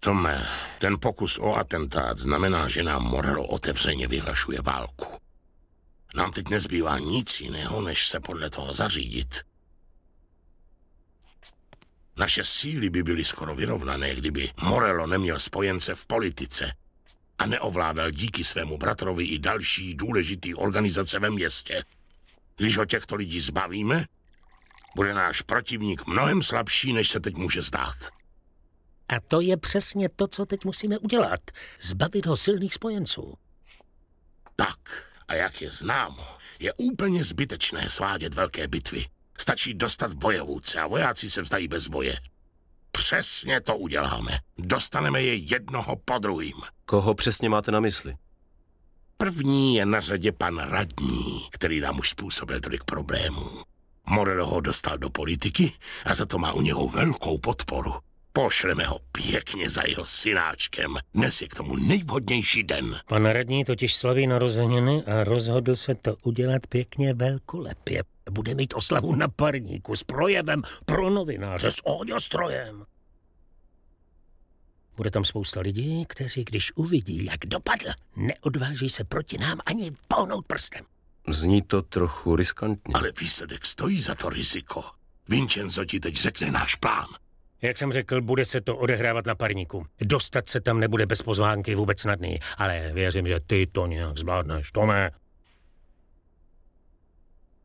Tome, ten pokus o atentát znamená, že nám Morello otevřeně vyhlašuje válku. Nám teď nezbývá nic jiného, než se podle toho zařídit. Naše síly by byly skoro vyrovnané, kdyby Morello neměl spojence v politice a neovládal díky svému bratrovi i další důležitý organizace ve městě. Když ho těchto lidí zbavíme, bude náš protivník mnohem slabší, než se teď může zdát. A to je přesně to, co teď musíme udělat. Zbavit ho silných spojenců. Tak, a jak je známo, je úplně zbytečné svádět velké bitvy. Stačí dostat vojevůdce a vojáci se vzdají bez boje. Přesně to uděláme. Dostaneme je jednoho po druhým. Koho přesně máte na mysli? První je na řadě pan radní, který nám už způsobil tolik problémů. Morello ho dostal do politiky a za to má u něho velkou podporu. Pošleme ho pěkně za jeho synáčkem. Dnes je k tomu nejvhodnější den. Pan radní totiž slaví narozeniny a rozhodl se to udělat pěkně velkolepě. Bude mít oslavu na parníku s projevem pro novináře, s ohňostrojem. Bude tam spousta lidí, kteří, když uvidí, jak dopadl, neodváží se proti nám ani pohnout prstem. Zní to trochu riskantně. Ale výsledek stojí za to riziko. Vincenzo ti teď řekne náš plán. Jak jsem řekl, bude se to odehrávat na parníku. Dostat se tam nebude bez pozvánky vůbec snadný, ale věřím, že ty to nějak zvládneš, Tome.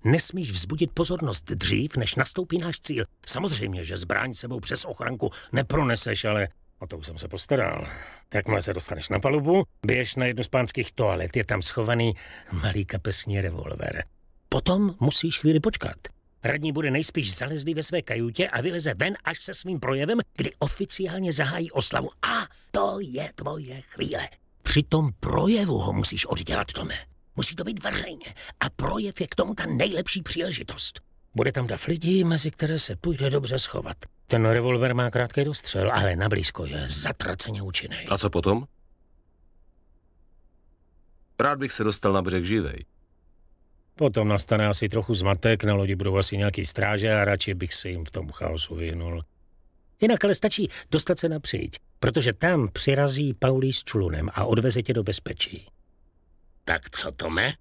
Nesmíš vzbudit pozornost dřív, než nastoupí náš cíl. Samozřejmě, že zbraň sebou přes ochranku neproneseš, ale o to už jsem se postaral. Jakmile se dostaneš na palubu, běž na jednu z pánských toalet, je tam schovaný malý kapesní revolver. Potom musíš chvíli počkat. Radní bude nejspíš zalezlý ve své kajutě a vyleze ven až se svým projevem, kdy oficiálně zahájí oslavu. A to je tvoje chvíle. Při tom projevu ho musíš oddělat, Tome. Musí to být veřejně. A projev je k tomu ta nejlepší příležitost. Bude tam dav lidí, mezi které se půjde dobře schovat. Ten revolver má krátký dostřel, ale na blízko je zatraceně účinný. A co potom? Rád bych se dostal na břeh živej. Potom nastane asi trochu zmatek, na lodi budou asi nějaký stráže a radši bych se jim v tom chaosu vyhnul. Jinak ale stačí dostat se napřít, protože tam přirazí Paulí s člunem a odveze tě do bezpečí. Tak co, Tome?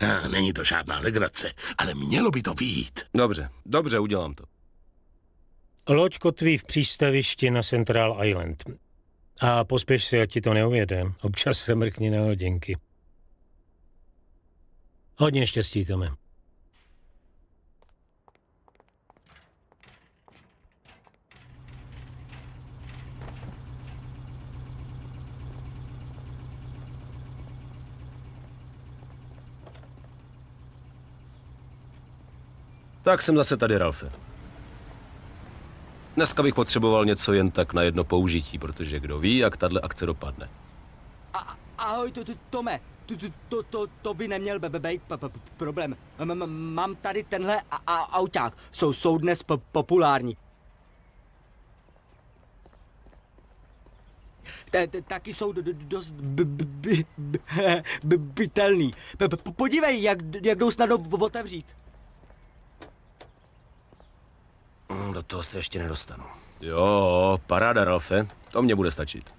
A, není to žádná legrace, ale mělo by to výjít. Dobře, dobře, udělám to. Loď kotví v přístavišti na Central Island. A pospěš si, ať ti to neujede. Občas se mrkni na hodinky. Hodně štěstí, Tome. Tak jsem zase tady, Ralfe. Dneska bych potřeboval něco jen tak na jedno použití, protože kdo ví, jak tahle akce dopadne. A, ahoj, to, to, Tome, to, to, to, to, to by neměl be- be- být p- p- problém. M- m- mám tady tenhle a, a, auták. Jsou, jsou dnes po- populární. T- t- taky jsou do- do- dost bytelný. Podívej, jak, jak jdou snadno otevřít. Mm, Do toho se ještě nedostanu. Jo, paráda, Ralfe. To mě bude stačit.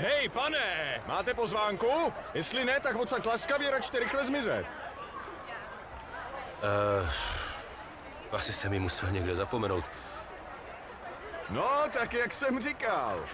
Hej, pane, máte pozvánku? Jestli ne, tak odsaď laskavě račte rychle zmizet. Uh, asi jsem mi musel někde zapomenout. No, tak jak jsem říkal.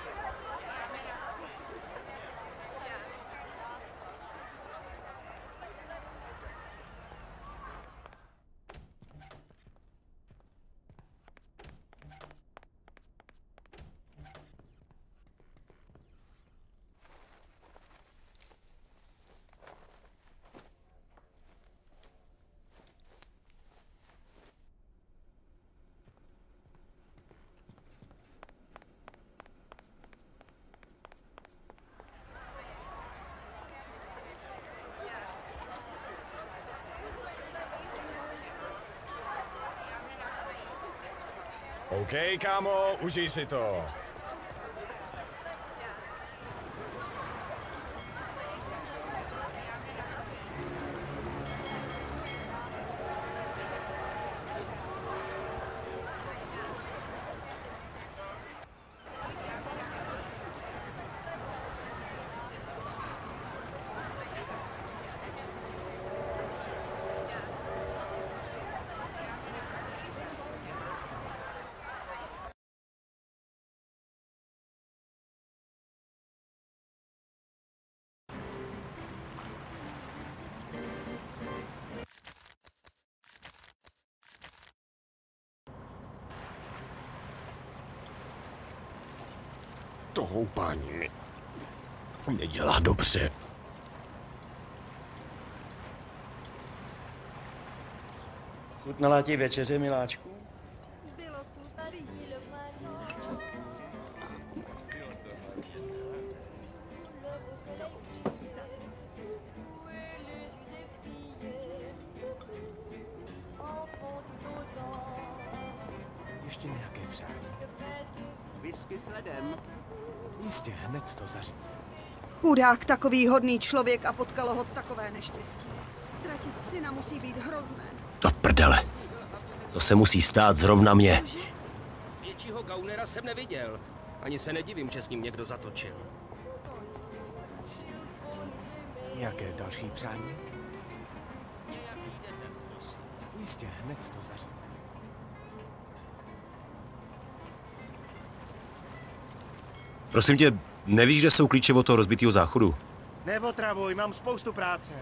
OK, kámo, užij si to. To houpání mi nedělá dobře. Chutnala ti večeře, miláčku? Bylo tu Ještě nějaké přání. Whisky s ledem. Jistě, hned to zařídí. Chudák takový hodný člověk a potkalo ho takové neštěstí. Ztratit syna musí být hrozné. To prdele. To se musí stát zrovna mě. Cože? Většího gaunera jsem neviděl. Ani se nedivím, že s ním někdo zatočil. To je strašné. Nějaké další přání? Nějaký desert, prosím. Jistě, hned to zařídí. Prosím tě, nevíš, kde jsou klíče od toho rozbitého záchodu? Neotravuj, mám spoustu práce.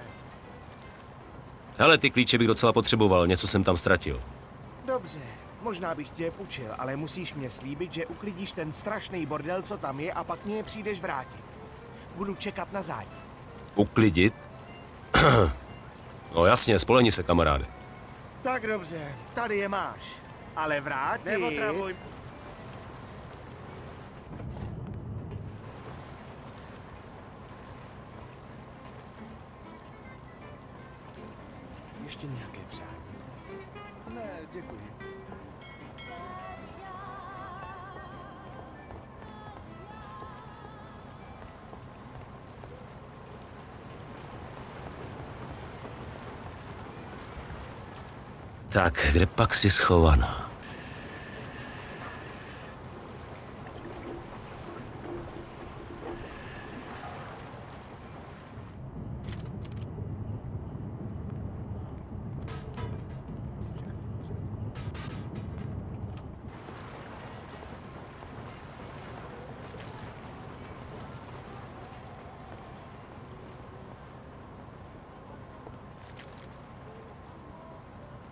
Hele, ty klíče bych docela potřeboval, něco jsem tam ztratil. Dobře, možná bych tě je půjčil, ale musíš mě slíbit, že uklidíš ten strašný bordel, co tam je, a pak mě je přijdeš vrátit. Budu čekat na zádí. Uklidit? no jasně, spolehni se, kamaráde. Tak dobře, tady je máš. Ale vrátit... Neotravuj. Ještě nějaké přání? Ne, děkuji. Tak, kde pak jsi schovaná?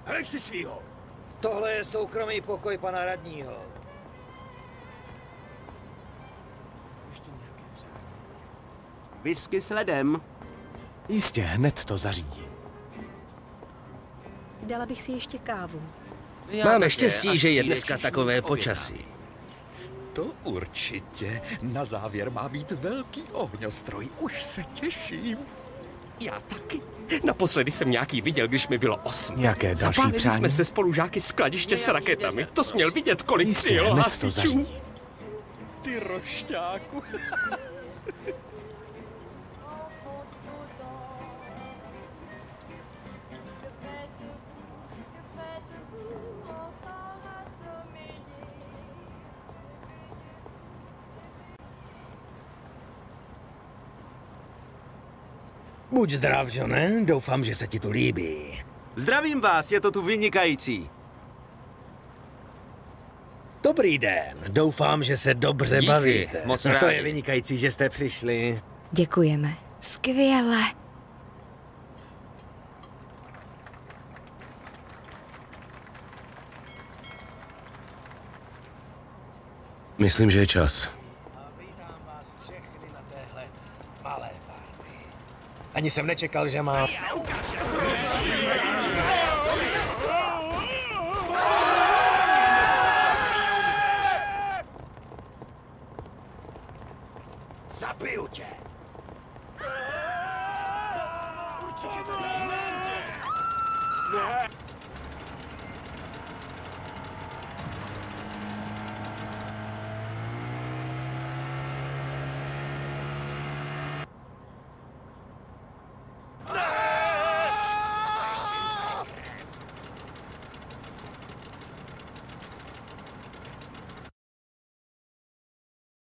Helej si svýho! Tohle je soukromý pokoj pana radního. Ještě nějaké přání? Whisky s ledem. Jistě, hned to zařídí. Dala bych si ještě kávu. Máme štěstí, že je dneska takové počasí. To určitě. Na závěr má být velký ohňostroj. Už se těším. Já taky. Naposledy jsem nějaký viděl, když mi bylo osm. Nějaké další Zapálili přání? jsme se spolužáky skladiště s raketami. To jsi měl vidět, kolik Jistě, přijelo hasičů. Ty rošťáku. Buď zdrav, Johne. Doufám, že se ti tu líbí. Zdravím vás, je to tu vynikající. Dobrý den. Doufám, že se dobře Díky, bavíte. moc To rádi. je vynikající, že jste přišli. Děkujeme. Skvěle. Myslím, že je čas. Malé party. Ani jsem nečekal, že má... Zabiju tě!